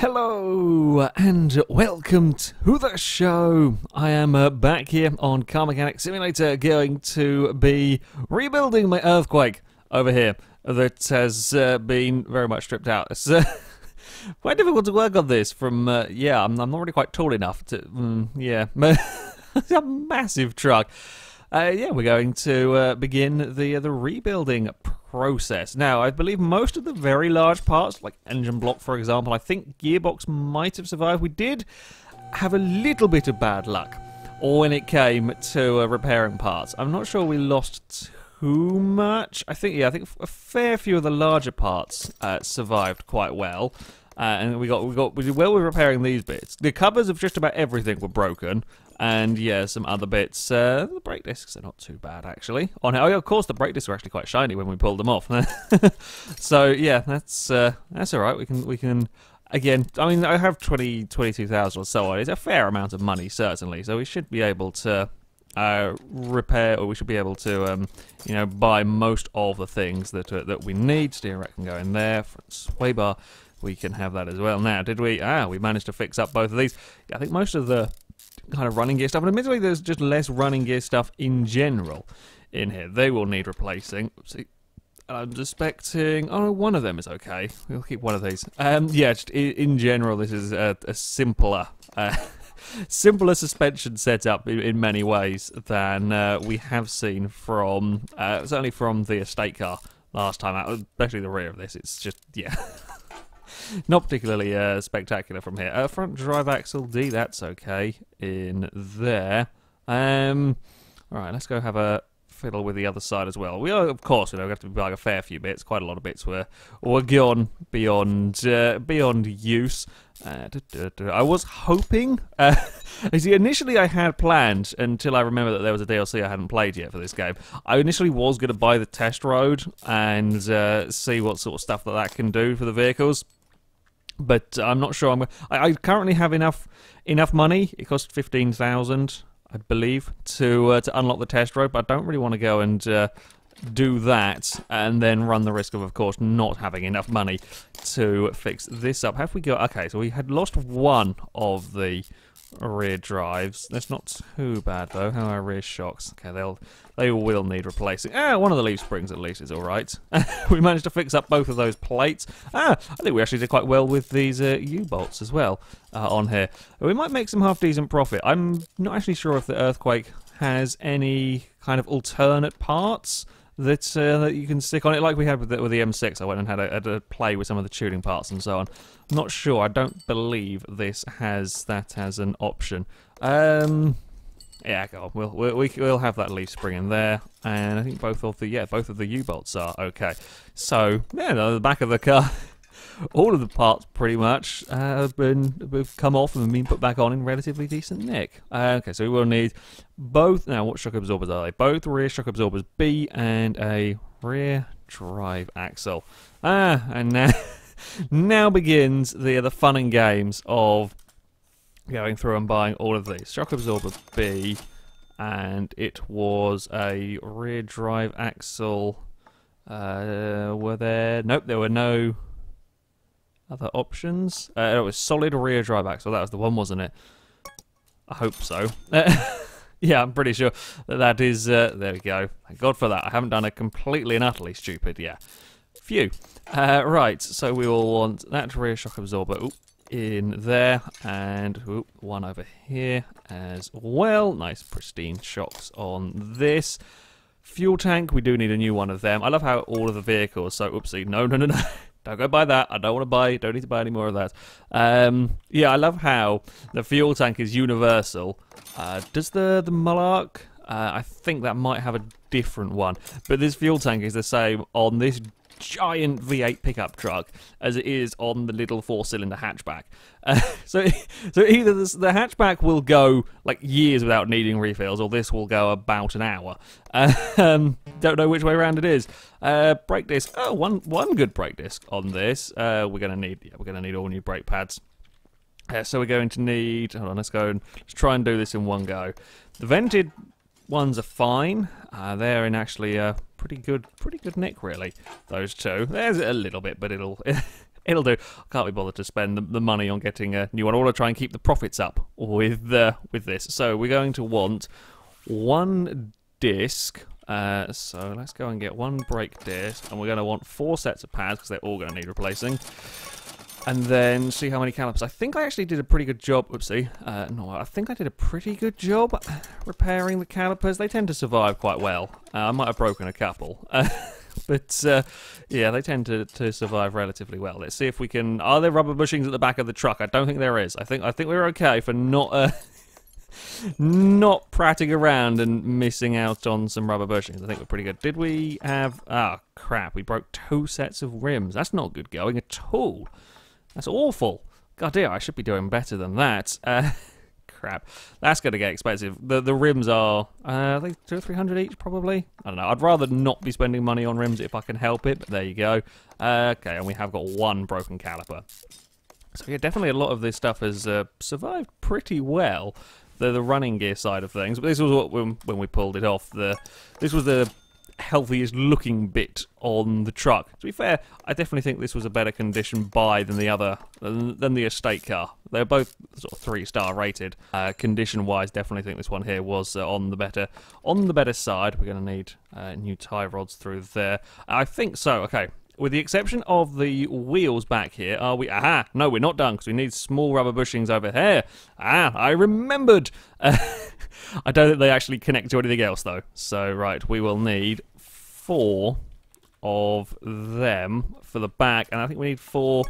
Hello and welcome to the show. I am uh, back here on Car Mechanic Simulator going to be rebuilding my Earthquake over here that has uh, been very much stripped out. It's uh, quite difficult to work on this from, uh, yeah, I'm, I'm, not really quite tall enough to, mm, yeah, it's a massive truck. Uh, yeah, we're going to uh, begin the the rebuilding process. Now, I believe most of the very large parts, like engine block, for example, I think gearbox might have survived. We did have a little bit of bad luck or when it came to uh, repairing parts. I'm not sure we lost too much. I think, yeah, I think a fair few of the larger parts uh, survived quite well. Uh, and we got we got we did well with repairing these bits. The covers of just about everything were broken, and yeah, some other bits. Uh, the brake discs are not too bad actually. On oh, yeah, of course, the brake discs were actually quite shiny when we pulled them off. so yeah, that's uh, that's all right. We can we can again. I mean, I have 20, 22,000 or so on. It's a fair amount of money certainly. So we should be able to. Uh, repair, or we should be able to, um, you know, buy most of the things that uh, that we need. Steering rack can go in there. Sway bar, we can have that as well. Now, did we? Ah, we managed to fix up both of these. I think most of the kind of running gear stuff. And admittedly, there's just less running gear stuff in general in here. They will need replacing. See, I'm suspecting. Oh, one of them is okay. We'll keep one of these. Um, yeah, just in, general, this is a, a simpler. Uh, simpler suspension setup in, in many ways than uh, we have seen from uh, certainly from the estate car last time out, especially the rear of this. It's just yeah. Not particularly uh, spectacular from here. Uh, front drive axle D, that's okay in there. Um, all right, let's go have a fiddle with the other side as well. We are, of course, you know, we have to buying a fair few bits. Quite a lot of bits were were gone beyond uh, beyond use. Uh, I was hoping. Uh, see, initially I had planned until I remember that there was a DLC I hadn't played yet for this game. I initially was going to buy the test road and uh, see what sort of stuff that that can do for the vehicles but I'm not sure. I'm. I, I currently have enough enough money. It costs fifteen thousand, I believe, to uh, to unlock the test. But I don't really want to go and uh, do that and then run the risk of, of course, not having enough money to fix this up. Have we got? Okay, so we had lost one of the rear drives. That's not too bad though. How are rear shocks? Okay, they'll they will need replacing. Ah, one of the leaf springs at least is all right. we managed to fix up both of those plates. Ah, I think we actually did quite well with these uh, U-bolts as well uh, on here. We might make some half decent profit. I'm not actually sure if the earthquake has any kind of alternate parts that uh, that you can stick on it, like we had with the, with the M6. I went and had a, had a play with some of the tuning parts and so on. I'm not sure. I don't believe this has that as an option. Um, yeah, go on. We'll, we'll we'll have that leaf spring in there, and I think both of the yeah both of the U bolts are okay. So yeah, the back of the car. all of the parts pretty much have been have come off and been put back on in relatively decent nick. Uh, okay, so we will need both. Now, what shock absorbers are they? Both rear shock absorbers B and a rear drive axle. Ah, and now now begins the the fun and games of going through and buying all of these. Shock absorber B, and it was a rear drive axle. Uh, were there? Nope, there were no other options? Uh, it was solid rear drive axle. That was the one, wasn't it? I hope so. yeah, I'm pretty sure that that is... Uh, there we go. Thank God for that. I haven't done a completely and utterly stupid, yeah. Phew. Uh, right, so we will want that rear shock absorber oop, in there. And oop, one over here as well. Nice pristine shocks on this. Fuel tank, we do need a new one of them. I love how all of the vehicles, so oopsie, no, no, no, no. Don't go buy that. I don't want to buy. Don't need to buy any more of that. Um, yeah, I love how the fuel tank is universal. Uh, does the the Mullark? Uh, I think that might have a different one, but this fuel tank is the same on this giant V8 pickup truck as it is on the little four-cylinder hatchback. Uh, so, so either this, the hatchback will go like years without needing refills, or this will go about an hour. Uh, um, don't know which way around it is. Uh, brake disc. Oh, one one good brake disc on this. Uh, we're gonna need. Yeah, we're gonna need all new brake pads. Uh, so we're going to need. Hold on, let's go and let's try and do this in one go. The vented ones are fine. Uh, they're in actually a pretty good, pretty good nick, really. Those two. There's a little bit, but it'll it'll do. I can't be bothered to spend the, the money on getting a new one. I want to try and keep the profits up with uh, with this. So we're going to want one disc. Uh, so let's go and get one brake disc, and we're going to want four sets of pads because they're all going to need replacing. And then see how many calipers. I think I actually did a pretty good job. Oopsie. Uh, no, I think I did a pretty good job repairing the calipers. They tend to survive quite well. Uh, I might have broken a couple. but uh, yeah, they tend to, to survive relatively well. Let's see if we can. Are there rubber bushings at the back of the truck? I don't think there is. I think I think we're okay for not uh, not prattling around and missing out on some rubber bushings. I think we're pretty good. Did we have? Oh, crap! We broke two sets of rims. That's not good going at all. That's awful. God dear, I should be doing better than that. Uh, crap. That's going to get expensive. The the rims are, uh, I think, two or three hundred each, probably. I don't know. I'd rather not be spending money on rims if I can help it, but there you go. Uh, okay, and we have got one broken caliper. So yeah, definitely a lot of this stuff has uh, survived pretty well. The the running gear side of things, but this was what when, when we pulled it off. The this was the healthiest looking bit on the truck. To be fair, I definitely think this was a better condition buy than the other than, the estate car. They're both sort of three star rated. Uh, condition wise, definitely think this one here was uh, on the better on the better side. We're going to need uh, new tie rods through there. I think so. Okay. With the exception of the wheels back here, are we? Aha! No, we're not done because we need small rubber bushings over here. Ah, I remembered. I don't think they actually connect to anything else though. So right, we will need four of them for the back, and I think we need four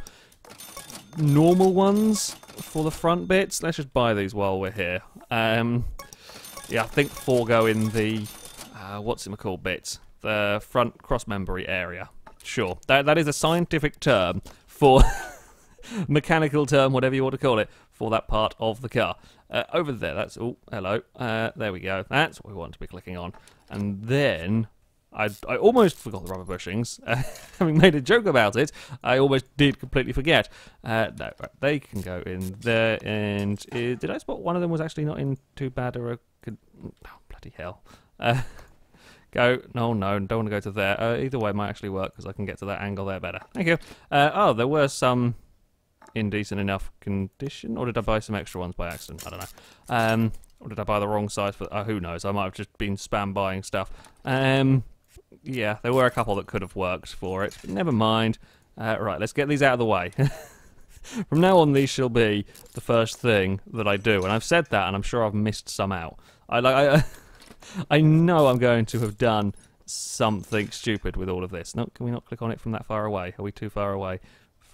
normal ones for the front bits. Let's just buy these while we're here. Um, yeah, I think four go in the uh, what's it called bits, the front cross membry area. Sure, that that is a scientific term for mechanical term, whatever you want to call it, for that part of the car. Uh, over there, that's oh hello. Uh, there we go. That's what we want to be clicking on, and then I, I almost forgot the rubber bushings. Uh, having made a joke about it, I almost did completely forget. Uh, no, right, they can go in there. And uh, did I spot one of them was actually not in too bad or a good... Oh, bloody hell. Uh, go. No, no, don't want to go to there. Uh, either way might actually work because I can get to that angle there better. Thank you. Uh, oh, there were some in decent enough condition, or did I buy some extra ones by accident? I don't know. Um, or did I buy the wrong size? For, uh, who knows? I might have just been spam buying stuff. Um, yeah, there were a couple that could have worked for it, but never mind. Uh, right, let's get these out of the way. From now on, these shall be the first thing that I do, and I've said that, and I'm sure I've missed some out. I like, I, I know I'm going to have done something stupid with all of this. No, can we not click on it from that far away? Are we too far away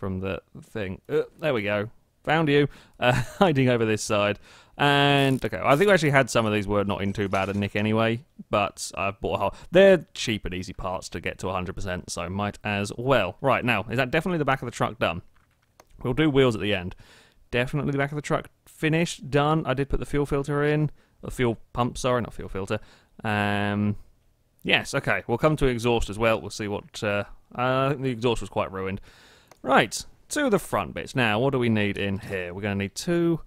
from the thing? Uh, there we go. Found you, uh, hiding over this side. And okay, I think we actually had some of these were not in too bad a nick anyway, but I've bought a whole. They're cheap and easy parts to get to 100%, so might as well. Right now, is that definitely the back of the truck done? We'll do wheels at the end. Definitely the back of the truck finished, done. I did put the fuel filter in, the fuel pump. Sorry, not fuel filter. Um, yes, okay. We'll come to exhaust as well. We'll see what. Uh, I think the exhaust was quite ruined. Right, to the front bits. Now, what do we need in here? We're going to need two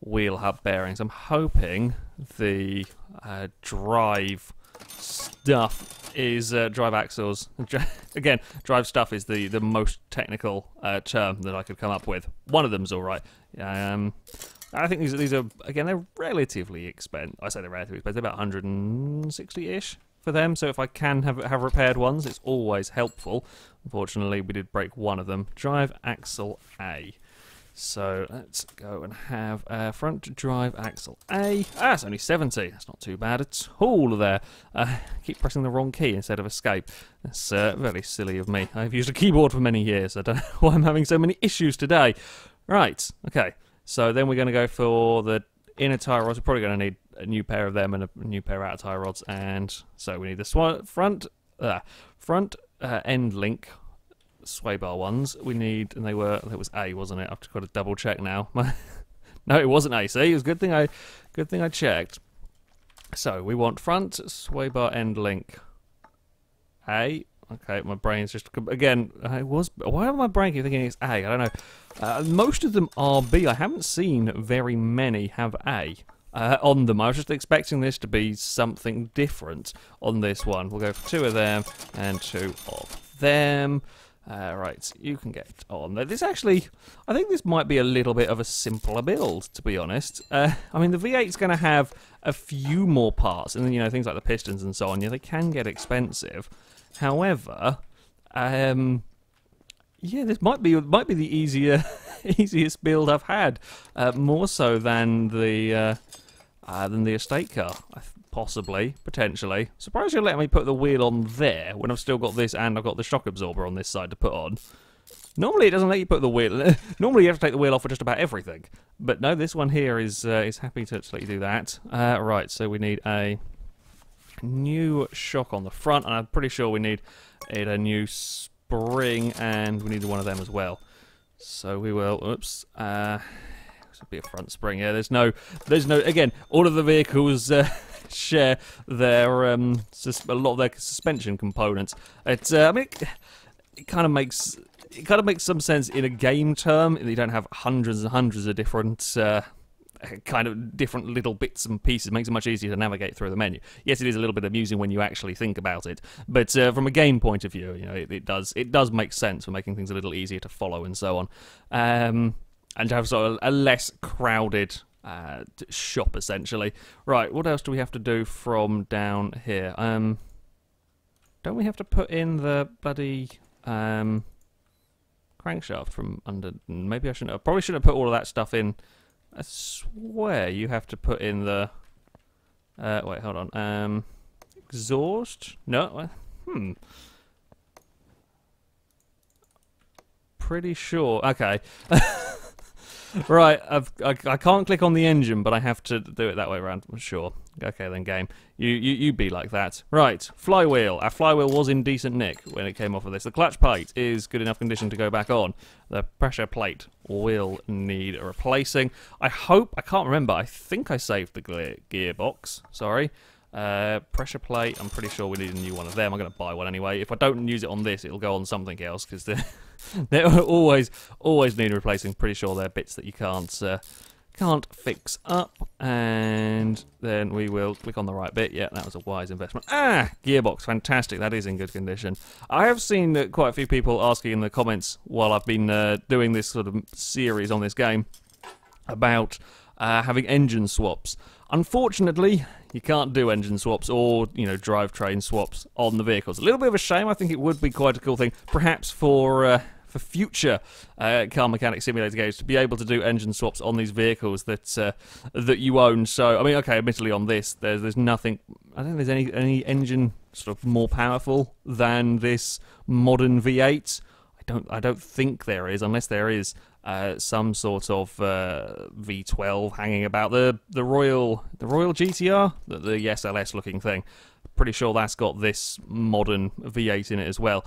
wheel hub bearings. I'm hoping the uh, drive stuff is uh, drive axles. Again, drive stuff is the, the most technical uh, term that I could come up with. One of them's all right. Um, I think these, these are, again, they're relatively expensive. I say they're relatively expensive, they're about 160-ish for them. So if I can have have repaired ones, it's always helpful. Unfortunately, we did break one of them. Drive axle A. So let's go and have a front drive axle A. Ah, it's only 70. That's not too bad at all there. Uh, keep pressing the wrong key instead of escape. That's uh, very silly of me. I've used a keyboard for many years. I don't know why I'm having so many issues today. Right, okay. So then we're going to go for the inner tie rods. We're probably going to need a new pair of them and a new pair of outer tie rods. And so we need the front, uh, front uh, end link sway bar ones. We need, and they were, it was A, wasn't it? I've got to double check now. no, it wasn't A. See, it was good thing I, good thing I checked. So we want front sway bar end link A. Okay, my brain's just again. I was why am my brain keep thinking it's A? I don't know. Uh, most of them are B. I haven't seen very many have A. Uh, on them. I was just expecting this to be something different on this one. We'll go for two of them and two of them. Uh, right, you can get on. This actually, I think this might be a little bit of a simpler build, to be honest. Uh, I mean, the V8 is going to have a few more parts, and then, you know things like the pistons and so on. Yeah, they can get expensive. However, um, yeah, this might be might be the easier easiest build I've had, uh, more so than the uh, uh, than the estate car, possibly, potentially. Surprised you let me put the wheel on there when I've still got this and I've got the shock absorber on this side to put on. Normally it doesn't let you put the wheel. Normally you have to take the wheel off for just about everything, but no, this one here is uh, is happy to, to, let you do that. Uh, right, so we need a new shock on the front, and I'm pretty sure we need a new spring, and we need one of them as well. So we will. Oops. Uh, this would be a front spring. Yeah. There's no. There's no. Again, all of the vehicles. Uh, share their um, a lot of their suspension components. It's uh, I mean, it, it kind of makes it kind of makes some sense in a game term. You don't have hundreds and hundreds of different uh, kind of different little bits and pieces. It makes it much easier to navigate through the menu. Yes, it is a little bit amusing when you actually think about it, but uh, from a game point of view, you know, it, it, does it does make sense for making things a little easier to follow and so on, um, and to have sort of a less crowded uh, shop essentially. Right, what else do we have to do from down here? Um, don't we have to put in the bloody um, crankshaft from under? Maybe I shouldn't. I probably shouldn't have put all of that stuff in I swear you have to put in the. Uh, wait, hold on. Um, exhaust? No. Uh, hmm. Pretty sure. Okay. right, I've, I, I can't click on the engine, but I have to do it that way around. Sure. Okay, then, game. You, you, you be like that. Right, flywheel. Our flywheel was in decent nick when it came off of this. The clutch plate is good enough condition to go back on. The pressure plate will need replacing. I hope, I can't remember, I think I saved the gearbox. Sorry. Uh, pressure plate, I'm pretty sure we need a new one of them. I'm going to buy one anyway. If I don't use it on this, it'll go on something else because they're, they're always always need replacing. Pretty sure they're bits that you can't uh, can't fix up. And then we will click on the right bit. Yeah, that was a wise investment. Ah, gearbox, fantastic. That is in good condition. I have seen quite a few people asking in the comments while I've been uh, doing this sort of series on this game about uh, having engine swaps. Unfortunately, you can't do engine swaps or, you know, drivetrain swaps on the vehicles. A little bit of a shame. I think it would be quite a cool thing, perhaps for uh, for future uh, car mechanic simulator games to be able to do engine swaps on these vehicles that uh, that you own. So, I mean, okay, admittedly on this, there's there's nothing. I don't think there's any any engine sort of more powerful than this modern V8. I don't I don't think there is, unless there is uh, some sort of uh, V12 hanging about the the Royal the Royal GTR, the, the SLS looking thing. Pretty sure that's got this modern V8 in it as well.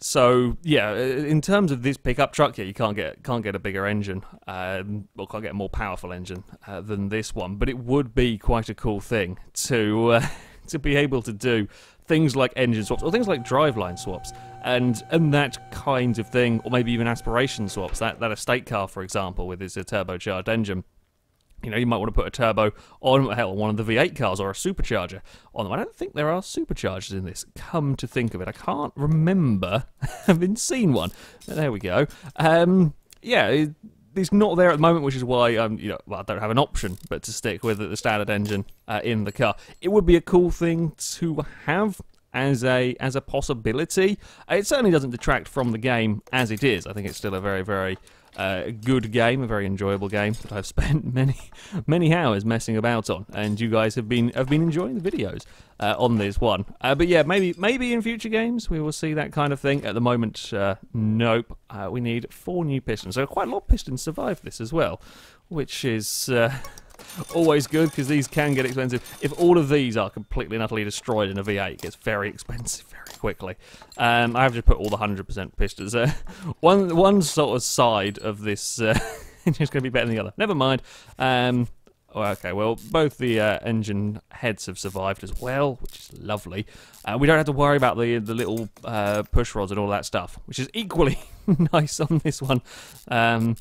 So yeah, in terms of this pickup truck, yeah, you can't get can't get a bigger engine, um, or can't get a more powerful engine uh, than this one. But it would be quite a cool thing to uh, to be able to do things like engine swaps or things like driveline swaps and and that kind of thing, or maybe even aspiration swaps. That that estate car, for example, with its a turbocharged engine. You know, you might want to put a turbo on hell one of the V8 cars or a supercharger on them. I don't think there are superchargers in this. Come to think of it, I can't remember having seen one. There we go. Um, yeah, it's not there at the moment, which is why um, you know, well, I don't have an option but to stick with the standard engine uh, in the car. It would be a cool thing to have as a as a possibility. It certainly doesn't detract from the game as it is. I think it's still a very very uh, good game, a very enjoyable game that I've spent many many hours messing about on, and you guys have been have been enjoying the videos uh, on this one. Uh, but yeah, maybe maybe in future games we will see that kind of thing. At the moment, uh, nope. Uh, we need four new pistons, so quite a lot of pistons survived this as well, which is. Uh, always good because these can get expensive. If all of these are completely and utterly destroyed in a V8, it gets very expensive very quickly. Um, I have to put all the 100% pistons. there. one one sort of side of this uh, is going to be better than the other. Never mind. Um, oh, okay, well, both the uh, engine heads have survived as well, which is lovely. Uh, we don't have to worry about the the little uh, push rods and all that stuff, which is equally nice on this one. Um,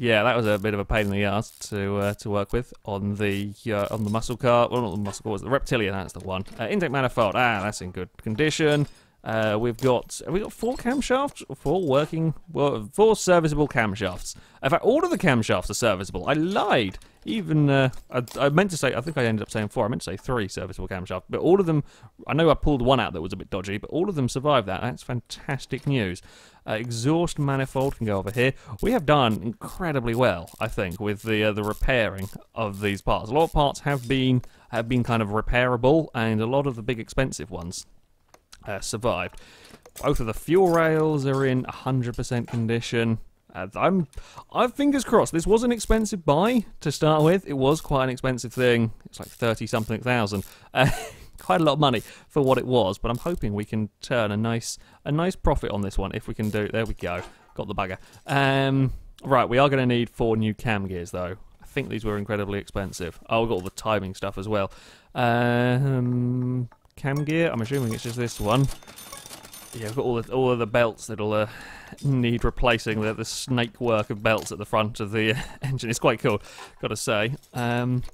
yeah, that was a bit of a pain in the ass to uh, to work with on the uh, on the muscle car. Well, not the muscle car, was the reptilian. That's the one. Uh, intake manifold. Ah, that's in good condition. Uh, we've got have we got four camshafts, four working, well, four serviceable camshafts. In fact, all of the camshafts are serviceable. I lied. Even uh, I, I, meant to say, I think I ended up saying four. I meant to say three serviceable camshafts, but all of them. I know I pulled one out that was a bit dodgy, but all of them survived that. That's fantastic news. Uh, exhaust manifold can go over here. We have done incredibly well, I think, with the uh, the repairing of these parts. A lot of parts have been have been kind of repairable, and a lot of the big expensive ones uh, survived. Both of the fuel rails are in 100% condition. Uh, I'm, I'm fingers crossed. This was an expensive buy to start with. It was quite an expensive thing. It's like 30 something thousand. Uh, quite a lot of money for what it was, but I'm hoping we can turn a nice a nice profit on this one if we can do. it. There we go. Got the bugger. Um, right, we are going to need four new cam gears though. I think these were incredibly expensive. Oh, we've got all the timing stuff as well. Um, cam gear. I'm assuming it's just this one. Yeah, I've got all the all of the belts that'll uh, need replacing. The, the snake work of belts at the front of the engine. It's quite cool, got to say. Um,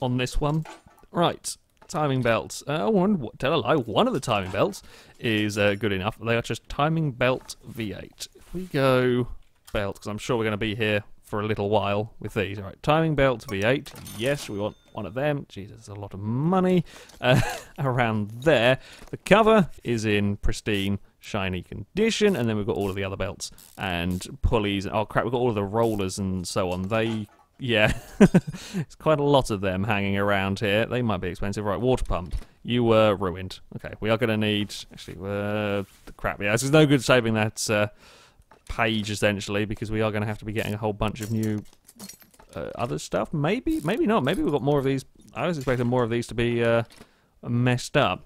on this one, right? Timing belts. Uh, one, tell a lie. One of the timing belts is uh, good enough. They are just timing belt V8. If we go belt, because I'm sure we're going to be here for a little while with these. All right, timing belt V8. Yes, we want one of them. Jesus, a lot of money uh, around there. The cover is in pristine, shiny condition, and then we've got all of the other belts and pulleys. Oh crap, we've got all of the rollers and so on. They yeah, it's quite a lot of them hanging around here. They might be expensive. Right, water pump. You were ruined. Okay, we are going to need... Actually, uh, crap, yeah, there's no good saving that uh, page, essentially, because we are going to have to be getting a whole bunch of new uh, other stuff. Maybe, maybe not. Maybe we've got more of these. I was expecting more of these to be uh, messed up.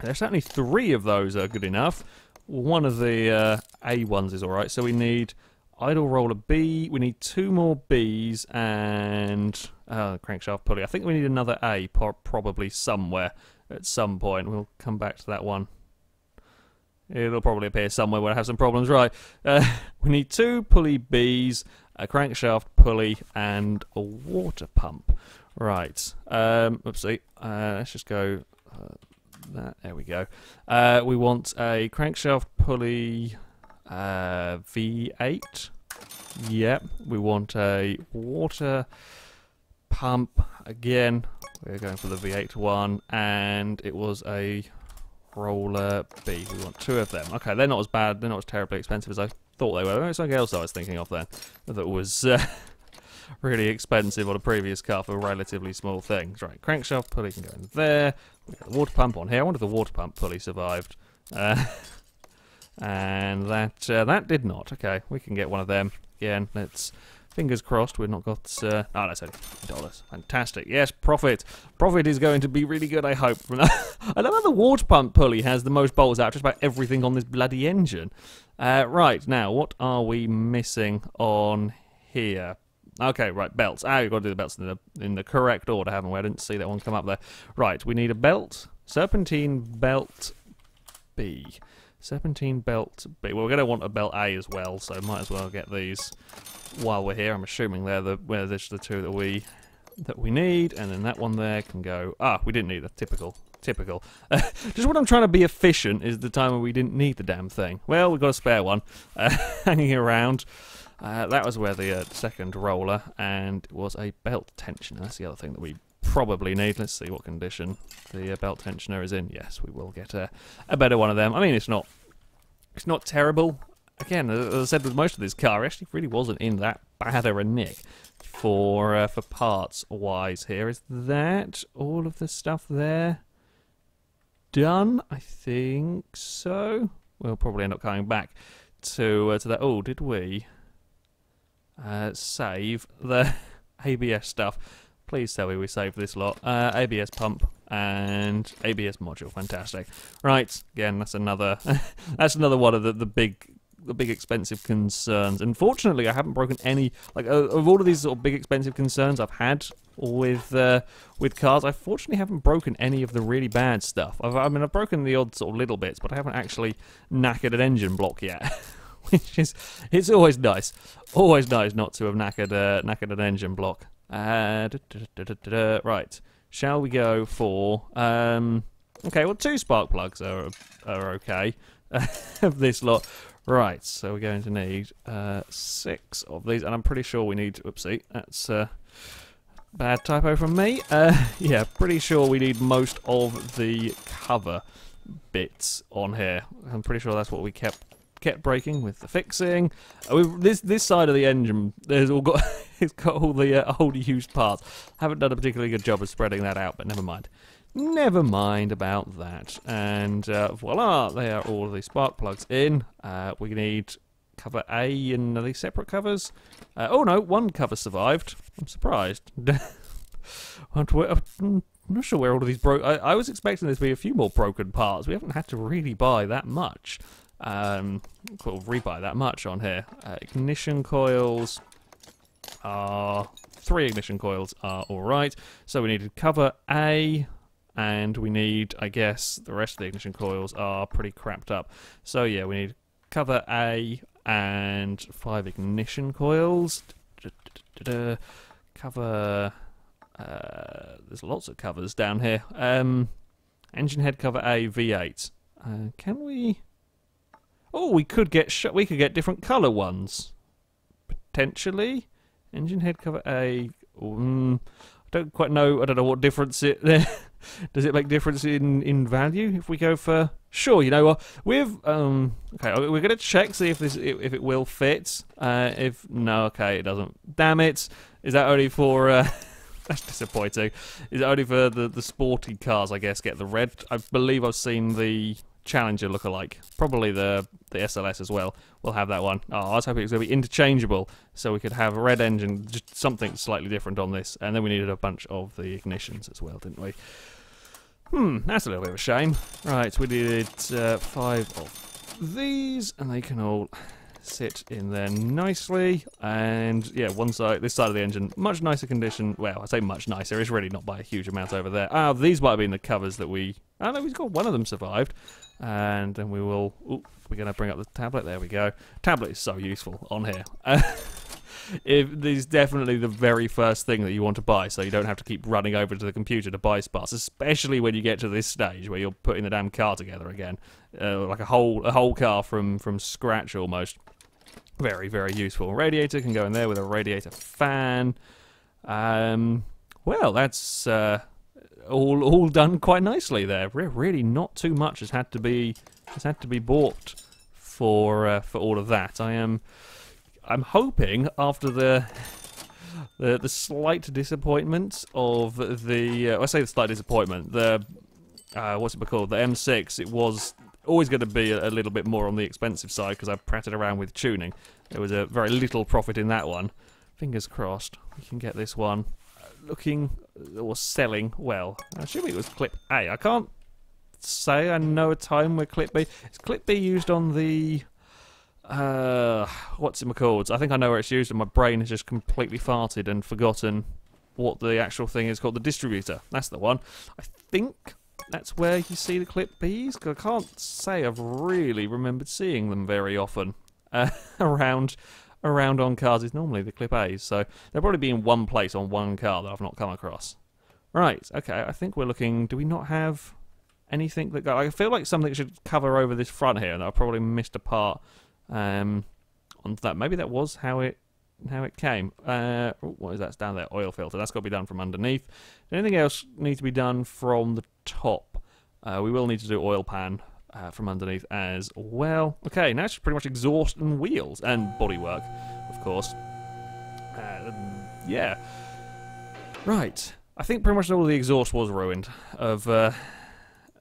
There's certainly three of those that are good enough. One of the uh, A ones is alright, so we need idle roller B. We need two more Bs and uh, crankshaft pulley. I think we need another A, probably somewhere at some point. We'll come back to that one. It'll probably appear somewhere where I have some problems. Right, uh, we need two pulley Bs, a crankshaft pulley, and a water pump. Right, um, oopsie. Uh, let's just go. Uh, that there we go. Uh, we want a crankshaft pulley uh, V8. Yep, we want a water pump again. We're going for the V8 one, and it was a roller B. We want two of them. Okay, they're not as bad. They're not as terribly expensive as I thought they were. There's something else I was thinking of then that was uh, really expensive on a previous car for relatively small things. Right, crankshaft pulley can go in there. Water pump on here. I wonder if the water pump pulley survived. Uh, and that uh, that did not. Okay, we can get one of them again. Let's fingers crossed we've not got. Uh, oh, that's only dollars. Fantastic. Yes, profit. Profit is going to be really good. I hope. I love how the water pump pulley has the most bolts out just about everything on this bloody engine. Uh, right now, what are we missing on here? Okay, right, belts. Ah, we've got to do the belts in the, in the correct order, haven't we? I didn't see that one come up there. Right, we need a belt. Serpentine belt B. Serpentine belt B. Well, we're going to want a belt A as well, so might as well get these while we're here. I'm assuming they're the well, there's the two that we that we need, and then that one there can go. Ah, we didn't need a typical. Typical. Just what I'm trying to be efficient is the time when we didn't need the damn thing. Well, we've got a spare one uh, hanging around. Uh, that was where the uh, second roller, and it was a belt tensioner. That's the other thing that we probably need. Let's see what condition the uh, belt tensioner is in. Yes, we will get a, a better one of them. I mean, it's not it's not terrible. Again, as I said with most of this car, actually really wasn't in that bad a nick for uh, for parts wise. Here is that all of the stuff there done. I think so. We'll probably end up coming back to uh, to that. Oh, did we uh, save the ABS stuff? Please tell me we saved this lot. Uh, ABS pump and ABS module, fantastic. Right, again, that's another that's another one of the, the big the big expensive concerns. Unfortunately, I haven't broken any like uh, of all of these sort of big expensive concerns I've had with uh, with cars. I fortunately haven't broken any of the really bad stuff. I've, I mean, I've broken the odd sort of little bits, but I haven't actually knackered an engine block yet. Which is it's always nice, always nice not to have knackered uh, knackered an engine block. Uh, right. Shall we go for... Um, Okay, well, two spark plugs are are okay of this lot. Right, so we're going to need uh, six of these, and I'm pretty sure we need. Oopsie, that's uh, bad typo from me. Uh, yeah, pretty sure we need most of the cover bits on here. I'm pretty sure that's what we kept kept breaking with the fixing. Uh, this this side of the engine, there's all got it's got all the uh, old used parts. Haven't done a particularly good job of spreading that out, but never mind. Never mind about that. And uh, voila, there are all the spark plugs in. Uh, we need cover A and these separate covers? Uh, oh no, one cover survived. I'm surprised. I'm not sure where all of these broke. I, I was expecting there to be a few more broken parts. We haven't had to really buy that much. Um, well, rebuy that much on here. Uh, ignition coils are three ignition coils are all right. So we need cover A, and we need, I guess, the rest of the ignition coils are pretty crapped up. So yeah, we need cover A and five ignition coils. Cover. Uh, there's lots of covers down here. Um, engine head cover A V8. Uh, can we? Oh, we could get we could get different color ones potentially. Engine head cover A. Um, I don't quite know. I don't know what difference it. Does it make difference in in value if we go for? Sure, you know what? With um, okay, we're gonna check see if this if it will fit. Uh, if no, okay, it doesn't. Damn it! Is that only for? Uh, that's disappointing. Is it only for the the sporty cars? I guess get the red. I believe I've seen the Challenger look-alike. Probably the the SLS as well. We'll have that one. Oh, I was hoping it was going to be interchangeable, so we could have a red engine, just something slightly different on this. And then we needed a bunch of the ignitions as well, didn't we? Hmm, that's a little bit of a shame. Right, we did uh, five of these, and they can all sit in there nicely. And yeah, one side, this side of the engine, much nicer condition. Well, I say much nicer. It's really not by a huge amount over there. Ah, these might have been the covers that we. Oh no, we've got one of them survived and then we will. We're going to bring up the tablet. There we go. Tablet is so useful on here. if is definitely the very first thing that you want to buy, so you don't have to keep running over to the computer to buy parts, especially when you get to this stage where you're putting the damn car together again, uh, like a whole a whole car from from scratch almost. Very very useful. Radiator can go in there with a radiator fan. Um, well, that's uh, all all done quite nicely there. Really, not too much has had to be has had to be bought for uh, for all of that. I am I'm hoping after the the the slight disappointment of the uh, I say the slight disappointment the uh, what's it called the M6 it was always going to be a, a, little bit more on the expensive side because I prated around with tuning. There was a very little profit in that one. Fingers crossed we can get this one looking or selling well. I assume it was clip A. I can't say I know a time where clip B. Is clip B used on the uh, what's it called? I think I know where it's used, and my brain has just completely farted and forgotten what the actual thing is called. The distributor. That's the one. I think that's where you see the clip Bs. I can't say I've really remembered seeing them very often uh, around around on cars is normally the Clip A's, so they'll probably be in one place on one car that I've not come across. Right, okay, I think we're looking... Do we not have anything that... I feel like something should cover over this front here, and I probably missed a part um, on that. Maybe that was how it how it came. Uh, what is that? Down there. Oil filter. That's got to be done from underneath. Anything else needs to be done from the top? Uh, we will need to do oil pan uh, from underneath as well. Okay, now it's pretty much exhaust and wheels and bodywork, of course. Uh, yeah. Right. I think pretty much all the exhaust was ruined. Of uh,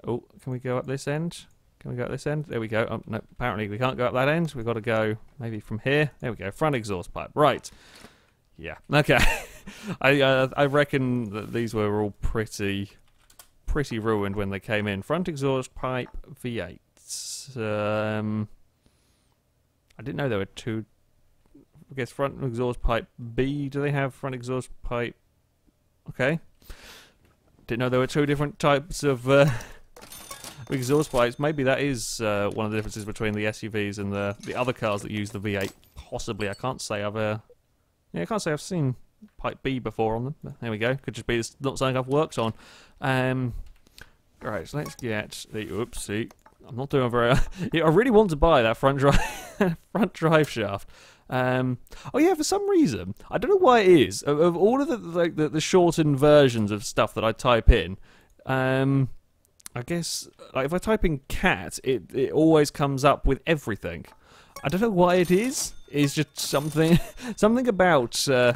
oh, can we go up this end? Can we go up this end? There we go. Oh, no, apparently we can't go up that end. We've got to go maybe from here. There we go. Front exhaust pipe. Right. Yeah. Okay. I uh, I reckon that these were all pretty pretty ruined when they came in. Front exhaust pipe V8. Um, I didn't know there were two. I guess front exhaust pipe B. Do they have front exhaust pipe? Okay. Didn't know there were two different types of uh, exhaust pipes. Maybe that is uh, one of the differences between the SUVs and the the other cars that use the V8. Possibly, I can't say I've. Uh, yeah, I can't say I've seen Pipe B before on them. There we go. Could just be it's not something I've worked on. Um, Right, so let's get the. Oopsie. I'm not doing very. I really want to buy that front drive front drive shaft. Um, oh yeah, for some reason I don't know why it is. Of, of all of the like the, the shortened versions of stuff that I type in, um, I guess like if I type in cat, it it always comes up with everything. I don't know why it is. It's just something something about uh,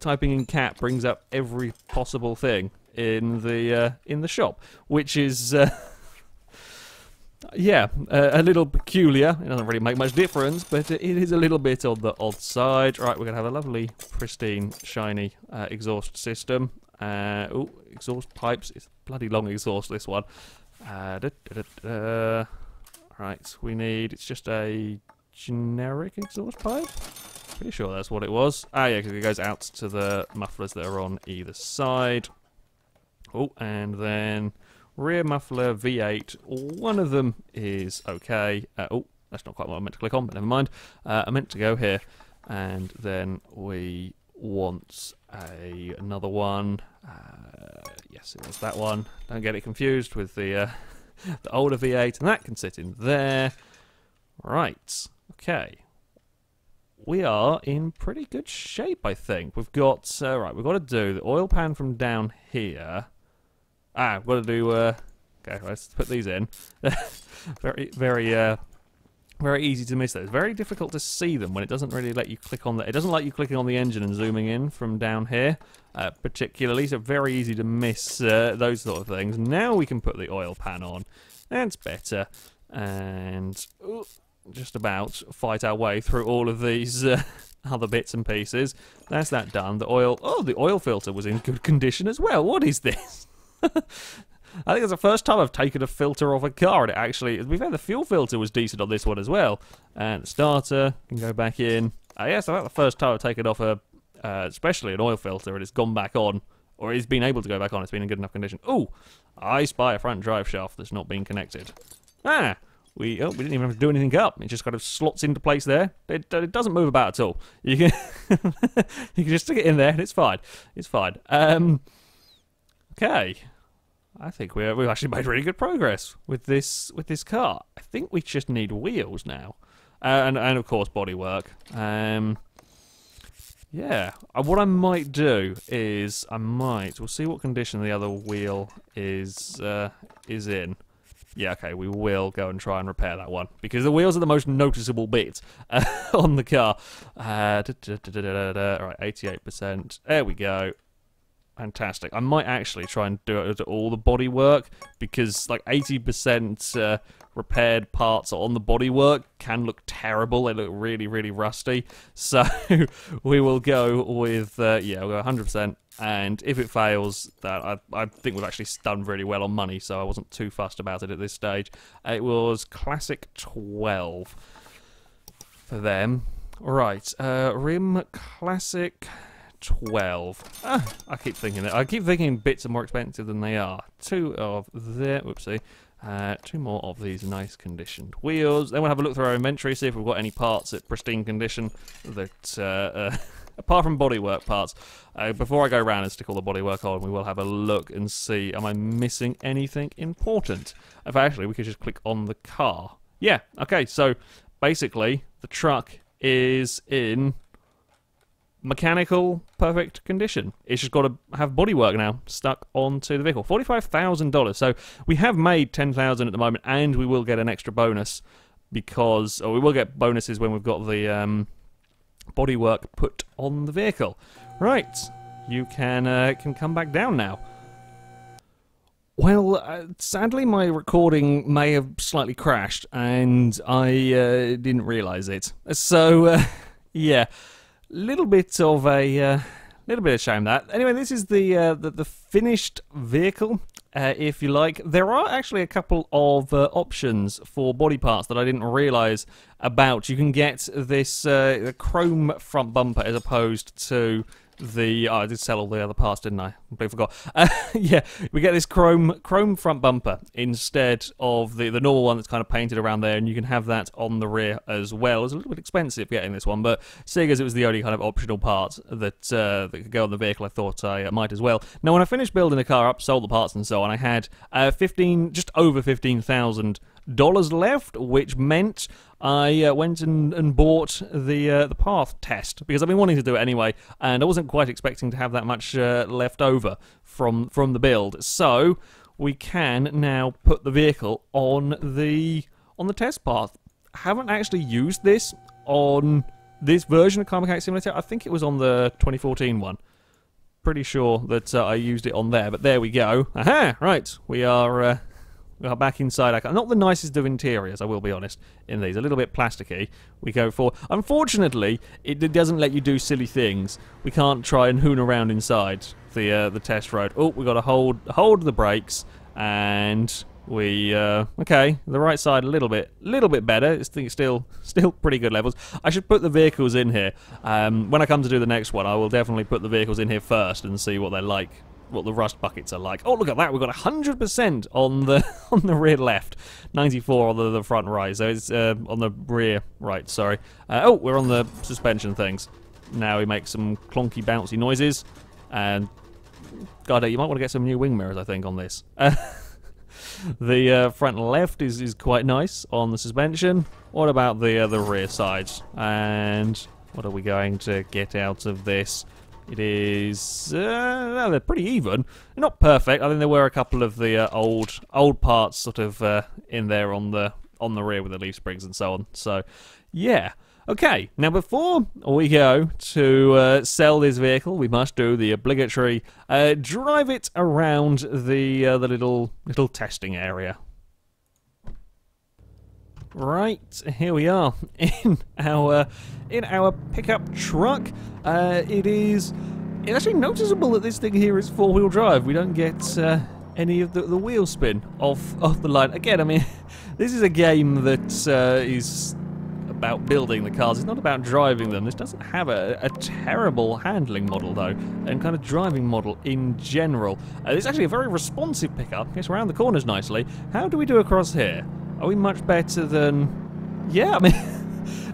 typing in cat brings up every possible thing in the uh, in the shop, which is. Uh, yeah, uh, a little peculiar. It doesn't really make much difference, but it is a little bit on the odd side. Right, we're going to have a lovely, pristine, shiny uh, exhaust system. Oh, exhaust pipes. It's bloody long exhaust, this one. Uh, da, da, da, right, we need... It's just a generic exhaust pipe? Pretty sure that's what it was. Ah, yeah, because it goes out to the mufflers that are on either side. Oh, and then rear muffler V8. One of them is okay. Uh, oh, that's not quite what I meant to click on, but never mind. Uh, I meant to go here, and then we want a another one. Uh, yes, it was that one. Don't get it confused with the uh, the older V8, and that can sit in there. Right. Okay. We are in pretty good shape, I think. We've got uh, right. We've got to do the oil pan from down here. Ah, I've got to do. Uh, okay, let's put these in. very, very, uh, very easy to miss those. Very difficult to see them when it doesn't really let you click on the. It doesn't like you clicking on the engine and zooming in from down here, uh, particularly. So very easy to miss uh, those sort of things. Now we can put the oil pan on. That's better, and ooh, just about fight our way through all of these. Uh, other bits and pieces. That's that done. The oil. Oh, the oil filter was in good condition as well. What is this? I think it's the first time I've taken a filter off a car, and it actually, we've had the fuel filter was decent on this one as well. And starter can go back in. Uh, yes, I think the first time I've taken off a, uh, especially an oil filter, and it's gone back on, or it's been able to go back on. It's been in good enough condition. Oh, I spy a front drive shaft that's not been connected. Ah, we oh, we didn't even have to do anything up. It just kind of slots into place there. It, it doesn't move about at all. You can you can just stick it in there, and it's fine. It's fine. Um, okay. I think we we've actually made really good progress with this with this car. I think we just need wheels now, uh, and and of course bodywork. Um, yeah, uh, what I might do is I might we'll see what condition the other wheel is uh, is in. Yeah, okay, we will go and try and repair that one because the wheels are the most noticeable bit uh, on the car. Uh, All right, eighty-eight percent. There we go. Fantastic. I might actually try and do all the body work because like 80% uh, repaired parts on the body work can look terrible. They look really, really rusty. So we will go with, uh, yeah, we'll go 100%. And if it fails, that I, I think we've actually done really well on money, so I wasn't too fussed about it at this stage. It was classic 12 for them. Right, uh, Rim Classic 12. Ah, I keep thinking that. I keep thinking bits are more expensive than they are. Two of the, whoopsie, uh, two more of these nice conditioned wheels. Then we'll have a look through our inventory, see if we've got any parts at pristine condition that, uh, uh, apart from bodywork parts. Uh, before I go around and stick all the bodywork on, we will have a look and see, am I missing anything important? If actually, we could just click on the car. Yeah, okay, so basically, the truck is in mechanical perfect condition. It's just got to have bodywork now stuck onto the vehicle. Forty-five thousand dollars. So we have made ten thousand at the moment, and we will get an extra bonus because, or we will get bonuses when we've got the um, bodywork put on the vehicle. Right, you can uh, can come back down now. Well, uh, sadly, my recording may have slightly crashed, and I uh, didn't realise it. So, uh, yeah little bit of a uh, little bit of shame that. Anyway, this is the uh, the, the, finished vehicle. Uh, if you like, there are actually a couple of uh, options for body parts that I didn't realise about. You can get this uh, chrome front bumper as opposed to the oh, I did sell all the other parts, didn't I? Completely forgot. Uh, yeah, we get this chrome chrome front bumper instead of the the normal one that's kind of painted around there, and you can have that on the rear as well. It's a little bit expensive getting this one, but seeing as it was the only kind of optional part that uh, that could go on the vehicle, I thought I might as well. Now, when I finished building the car up, sold the parts and so on, I had uh, fifteen, just over fifteen thousand dollars left, which meant I uh, went and, and bought the uh, the path test because I've been wanting to do it anyway, and I wasn't quite expecting to have that much uh, left over from from the build. So we can now put the vehicle on the on the test path. Haven't actually used this on this version of Car Mechanic Simulator. I think it was on the 2014 one. Pretty sure that uh, I used it on there, but there we go. Aha! Right, we are uh, we are back inside. Not the nicest of interiors, I will be honest, in these. A little bit plasticky. We go for... Unfortunately, it doesn't let you do silly things. We can't try and hoon around inside the uh, the test road. Oh, we've got to hold, hold the brakes, and we... Uh, okay, the right side a little bit little bit better. It's still still pretty good levels. I should put the vehicles in here. Um, when I come to do the next one, I will definitely put the vehicles in here first and see what they're like what the rust buckets are like. Oh, look at that! We've got 100% on the on the rear left, 94 on the, the front right. So it's uh, on the rear right. Sorry. Uh, oh, we're on the suspension things. Now we make some clunky, bouncy noises, and God, you might want to get some new wing mirrors. I think on this. the uh, front left is is quite nice on the suspension. What about the uh, the rear sides? And what are we going to get out of this? It is uh, they're pretty even. Not perfect. I think there were a couple of the uh, old old parts sort of uh, in there on the on the rear with the leaf springs and so on. So yeah. Okay, now before we go to uh, sell this vehicle, we must do the obligatory uh, drive it around the uh, the little little testing area. Right, here we are in our in our pickup truck. Uh, it is it's actually noticeable that this thing here is four-wheel drive. We don't get uh, any of the, the wheel spin off off the line. Again, I mean, this is a game that uh, is about building the cars. It's not about driving them. This doesn't have a, a terrible handling model, though, and kind of driving model in general. Uh, it's actually a very responsive pickup. Gets around the corners nicely. How do we do across here? Are we much better than... Yeah, I mean,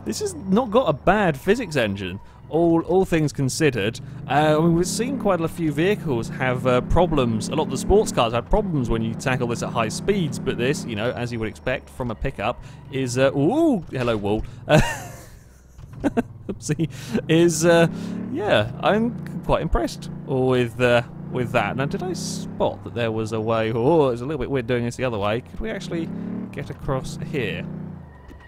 this has not got a bad physics engine. All, all things considered, uh, I mean, we've seen quite a few vehicles have uh, problems. A lot of the sports cars have problems when you tackle this at high speeds, but this, you know, as you would expect from a pickup, is uh, ooh, hello wall. Oopsie, is uh, yeah, I'm quite impressed with uh, with that. Now, did I spot that there was a way? Oh, it's a little bit weird doing this the other way. Could we actually get across here?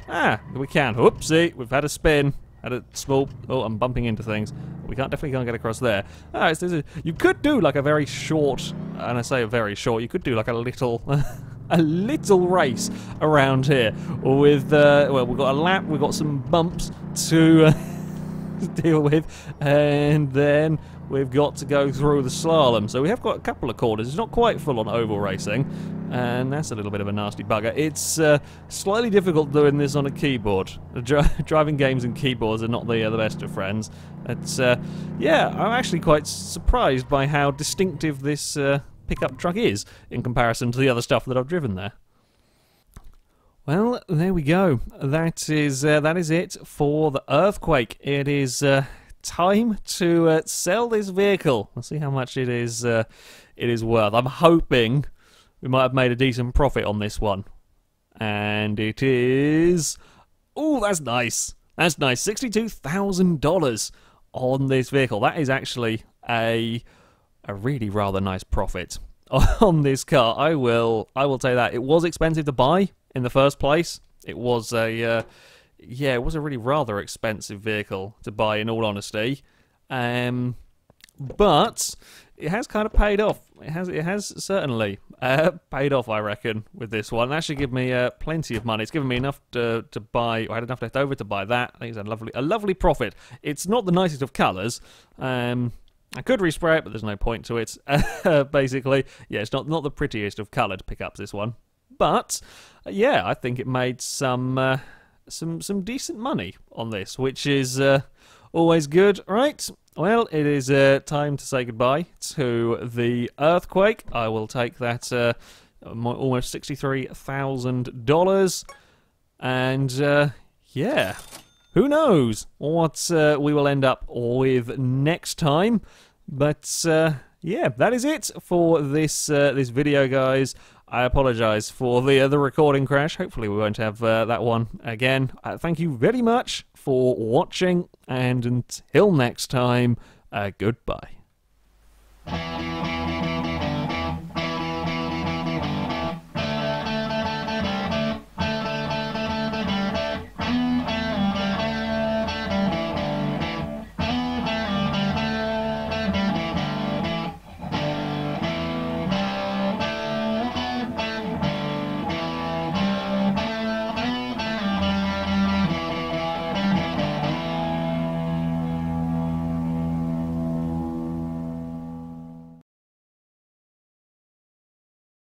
Ah, we can. Oopsie, we've had a spin. Had a small... Oh, I'm bumping into things. We can't definitely can't get across there. Ah, you could do like a very short, and I say a very short, you could do like a little... a little race around here with, uh, well, we've got a lap, we've got some bumps to uh, deal with, and then we've got to go through the slalom. So we have got a couple of corners. It's not quite full on oval racing, and that's a little bit of a nasty bugger. It's uh, slightly difficult doing this on a keyboard. driving games and keyboards are not the, uh, the best of friends. It's, uh, yeah, I'm actually quite surprised by how distinctive this uh, pickup truck is in comparison to the other stuff that I've driven there. Well, there we go. That is uh, that is it for the earthquake. It is uh, time to uh, sell this vehicle. Let's see how much it is uh, it is worth. I'm hoping we might have made a decent profit on this one. And it is Oh, that's nice. That's nice. $62,000 on this vehicle. That is actually a a really rather nice profit on this car. I will I will say that. It was expensive to buy in the first place. It was a uh, yeah, it was a really rather expensive vehicle to buy, in all honesty. Um, but it has kind of paid off. It has, it has certainly uh, paid off, I reckon, with this one. It actually give me uh, plenty of money. It's given me enough to to buy. I had enough left over to buy that. I think it's a lovely, a lovely profit. It's not the nicest of colours. Um, I could respray it, but there's no point to it. basically, yeah, it's not not the prettiest of coloured pickups. This one, but yeah, I think it made some. Uh, some some decent money on this, which is uh, always good, right? well, it is uh, time to say goodbye to the earthquake. I will take that uh, almost $63,000. And uh, yeah, who knows what uh, we will end up with next time. But uh, yeah, that is it for this this video, guys. I apologise for the the recording crash. Hopefully, we won't have uh, that one again. Uh, thank you very much for watching, and until next time, uh, goodbye.